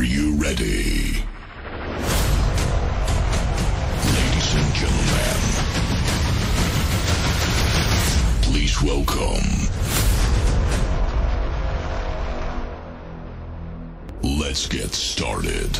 Are you ready? Ladies and gentlemen, please welcome. Let's get started.